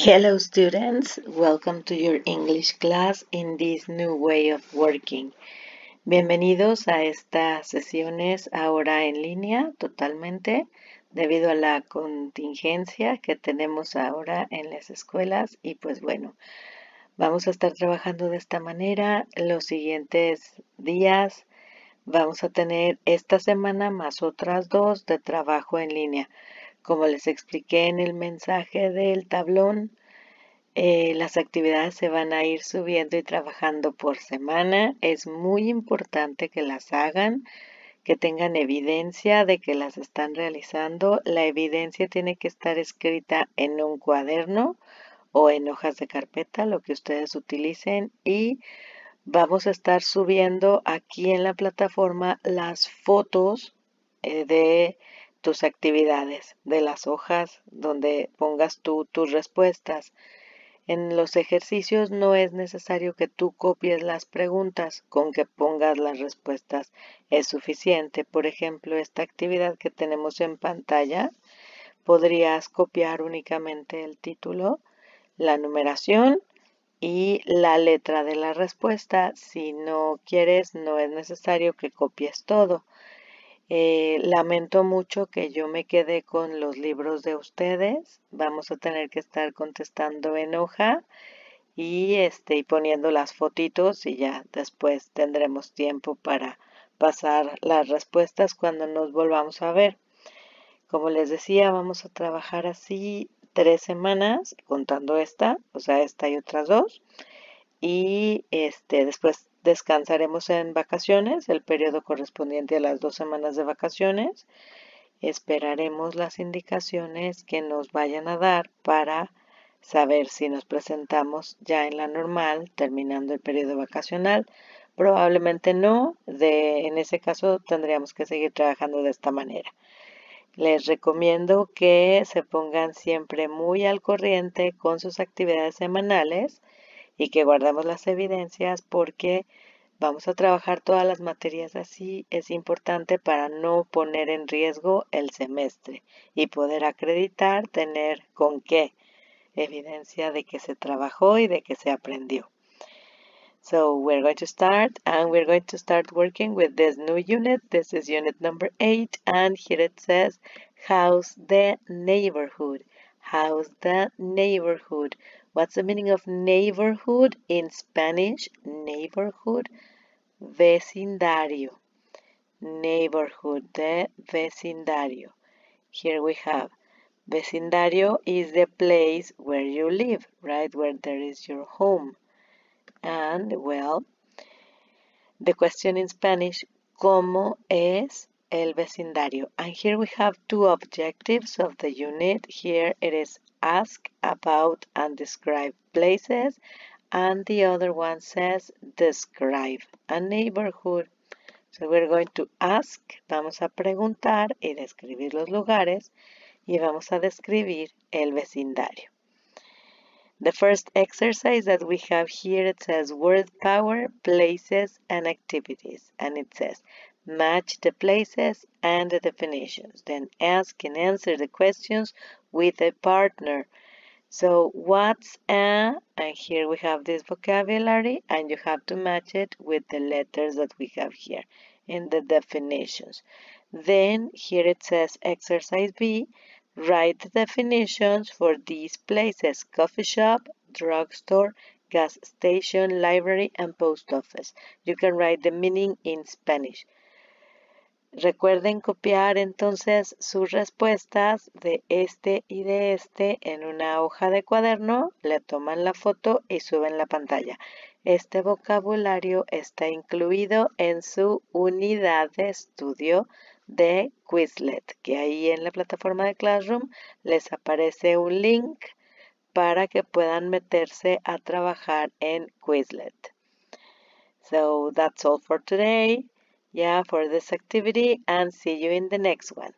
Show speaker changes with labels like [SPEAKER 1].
[SPEAKER 1] Hello students, welcome to your English class in this new way of working. Bienvenidos a estas sesiones ahora en línea totalmente debido a la contingencia que tenemos ahora en las escuelas y pues bueno, vamos a estar trabajando de esta manera los siguientes días. Vamos a tener esta semana más otras dos de trabajo en línea. Como les expliqué en el mensaje del tablón, eh, las actividades se van a ir subiendo y trabajando por semana. Es muy importante que las hagan, que tengan evidencia de que las están realizando. La evidencia tiene que estar escrita en un cuaderno o en hojas de carpeta, lo que ustedes utilicen. Y vamos a estar subiendo aquí en la plataforma las fotos eh, de tus actividades, de las hojas donde pongas tú tus respuestas. En los ejercicios no es necesario que tú copies las preguntas, con que pongas las respuestas es suficiente. Por ejemplo, esta actividad que tenemos en pantalla, podrías copiar únicamente el título, la numeración y la letra de la respuesta. Si no quieres, no es necesario que copies todo. Eh, lamento mucho que yo me quedé con los libros de ustedes. Vamos a tener que estar contestando en hoja y, este, y poniendo las fotitos y ya después tendremos tiempo para pasar las respuestas cuando nos volvamos a ver. Como les decía, vamos a trabajar así tres semanas, contando esta, o sea, esta y otras dos. Y este, después Descansaremos en vacaciones, el periodo correspondiente a las dos semanas de vacaciones. Esperaremos las indicaciones que nos vayan a dar para saber si nos presentamos ya en la normal, terminando el periodo vacacional. Probablemente no, de, en ese caso tendríamos que seguir trabajando de esta manera. Les recomiendo que se pongan siempre muy al corriente con sus actividades semanales y que guardemos las evidencias porque vamos a trabajar todas las materias así. Es importante para no poner en riesgo el semestre y poder acreditar, tener con qué evidencia de que se trabajó y de que se aprendió. So we're going to start and we're going to start working with this new unit. This is unit number 8 and here it says how's the neighborhood. How's the neighborhood? What's the meaning of neighborhood in Spanish? Neighborhood, vecindario. Neighborhood, the vecindario. Here we have vecindario is the place where you live, right? Where there is your home. And, well, the question in Spanish, ¿cómo es el vecindario? And here we have two objectives of the unit. Here it is ask about and describe places and the other one says describe a neighborhood. So we're going to ask, vamos a preguntar y describir los lugares y vamos a describir el vecindario. The first exercise that we have here, it says word power, places, and activities. And it says match the places and the definitions. Then ask and answer the questions with a partner. So what's a, and here we have this vocabulary and you have to match it with the letters that we have here in the definitions. Then here it says exercise B, write the definitions for these places, coffee shop, drugstore, gas station, library, and post office. You can write the meaning in Spanish. Recuerden copiar entonces sus respuestas de este y de este en una hoja de cuaderno, le toman la foto y suben la pantalla. Este vocabulario está incluido en su unidad de estudio de Quizlet, que ahí en la plataforma de Classroom les aparece un link para que puedan meterse a trabajar en Quizlet. So that's all for today. Yeah, for this activity and see you in the next one.